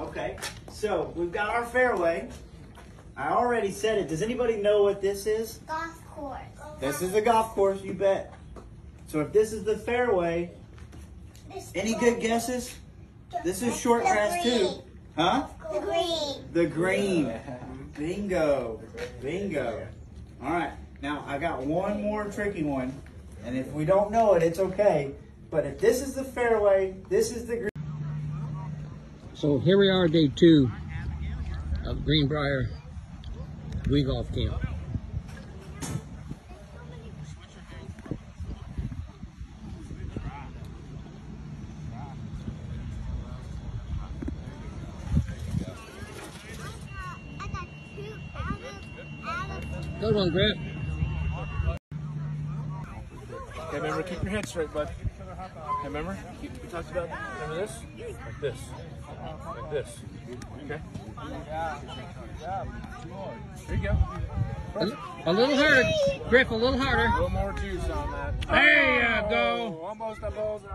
Okay, so we've got our fairway. I already said it. Does anybody know what this is? Golf course. This is a golf course, you bet. So if this is the fairway, This any one- good guesses? This is short The grass too. Huh? The green. The green. Bingo. Bingo. All right. Now I got one more tricky one, and if we don't know it, it's okay. But if this is the fairway, this is the green. So here we are, day two of Greenbrier Wee Golf Camp. I got two out of, out of Good one, Grant. Okay, remember, keep your head straight, bud. Remember, we talked about, remember this? Like this. Like this. Okay? There you go. A, a little hard. Griff, a little harder. A little more juice on that. There you go. Oh, almost a bullseye.